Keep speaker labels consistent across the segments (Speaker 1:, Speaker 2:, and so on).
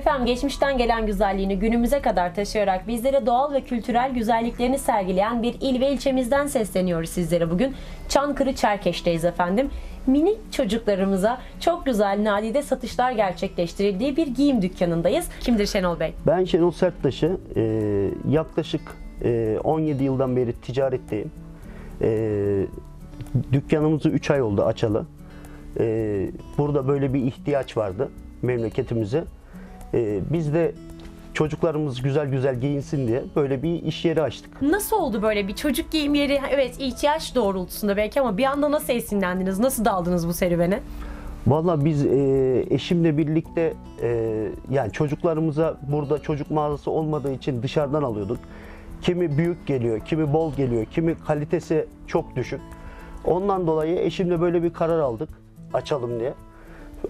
Speaker 1: Hocam geçmişten gelen güzelliğini günümüze kadar taşıyarak bizlere doğal ve kültürel güzelliklerini sergileyen bir il ve ilçemizden sesleniyoruz sizlere bugün. Çankırı Çerkeş'teyiz efendim. Minik çocuklarımıza çok güzel nadide satışlar gerçekleştirildiği bir giyim dükkanındayız. Kimdir Şenol Bey?
Speaker 2: Ben Şenol Serttaşı. Ee, yaklaşık e, 17 yıldan beri ticaretteyim. Ee, dükkanımızı 3 ay oldu açalı. Ee, burada böyle bir ihtiyaç vardı memleketimize. Ee, biz de çocuklarımız güzel güzel giyinsin diye böyle bir iş yeri açtık.
Speaker 1: Nasıl oldu böyle bir çocuk giyim yeri? Evet ihtiyaç doğrultusunda belki ama bir anda nasıl esinlendiniz? Nasıl daldınız bu serüvene?
Speaker 2: Valla biz e, eşimle birlikte e, yani çocuklarımıza burada çocuk mağazası olmadığı için dışarıdan alıyorduk. Kimi büyük geliyor, kimi bol geliyor, kimi kalitesi çok düşük. Ondan dolayı eşimle böyle bir karar aldık açalım diye.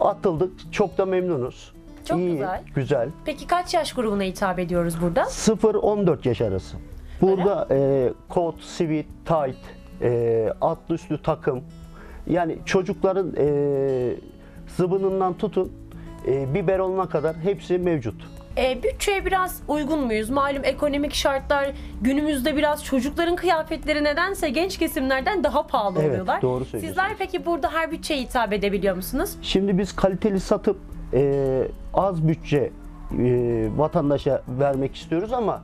Speaker 2: Atıldık, çok da memnunuz.
Speaker 1: Çok
Speaker 2: İyi,
Speaker 1: güzel.
Speaker 2: Güzel.
Speaker 1: Peki kaç yaş grubuna hitap ediyoruz burada?
Speaker 2: 0-14 yaş arası. Burada e, kot, sivit, tight, e, altlı üstlü takım. Yani çocukların e, zıbınından tutun e, biberonuna kadar hepsi mevcut.
Speaker 1: E, bütçeye biraz uygun muyuz? Malum ekonomik şartlar günümüzde biraz çocukların kıyafetleri nedense genç kesimlerden daha pahalı
Speaker 2: Evet,
Speaker 1: oluyorlar.
Speaker 2: doğru söylüyorsun.
Speaker 1: Sizler peki burada her bütçeye hitap edebiliyor musunuz?
Speaker 2: Şimdi biz kaliteli satıp e, az bütçe e, vatandaşa vermek istiyoruz ama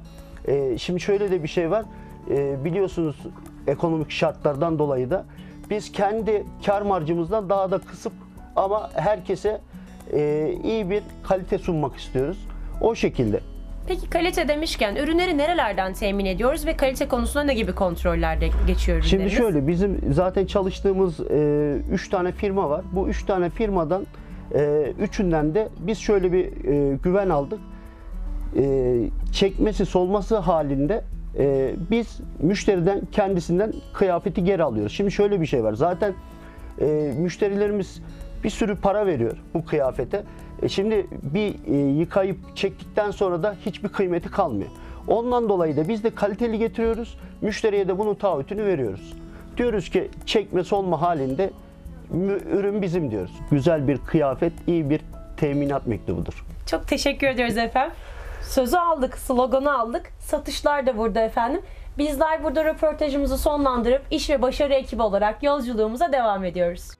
Speaker 2: e, şimdi şöyle de bir şey var. E, biliyorsunuz ekonomik şartlardan dolayı da biz kendi kar marjımızdan daha da kısıp ama herkese e, iyi bir kalite sunmak istiyoruz. O şekilde.
Speaker 1: Peki kalite demişken ürünleri nerelerden temin ediyoruz ve kalite konusunda ne gibi kontrollerde geçiyor ürünlerimiz?
Speaker 2: Şimdi şöyle bizim zaten çalıştığımız 3 tane firma var. Bu 3 tane firmadan e, üçünden de biz şöyle bir e, güven aldık. E, çekmesi solması halinde e, biz müşteriden kendisinden kıyafeti geri alıyoruz. Şimdi şöyle bir şey var. Zaten e, müşterilerimiz bir sürü para veriyor bu kıyafete. Şimdi bir yıkayıp çektikten sonra da hiçbir kıymeti kalmıyor. Ondan dolayı da biz de kaliteli getiriyoruz. Müşteriye de bunun taahhütünü veriyoruz. Diyoruz ki çekme solma halinde ürün bizim diyoruz. Güzel bir kıyafet, iyi bir teminat mektubudur.
Speaker 1: Çok teşekkür ediyoruz efendim. Sözü aldık, sloganı aldık. Satışlar da burada efendim. Bizler burada röportajımızı sonlandırıp iş ve başarı ekibi olarak yolculuğumuza devam ediyoruz.